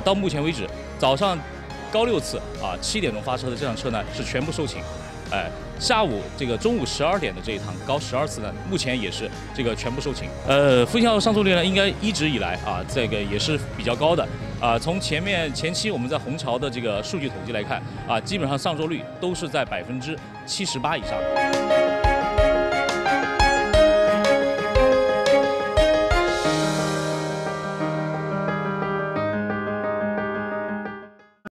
到目前为止，早上高六次啊，七点钟发车的这辆车呢，是全部售罄。哎，下午这个中午十二点的这一趟高十二次呢，目前也是这个全部售罄。呃，复兴号上座率呢，应该一直以来啊，这个也是比较高的啊。从前面前期我们在虹桥的这个数据统计来看啊，基本上上座率都是在百分之七十八以上。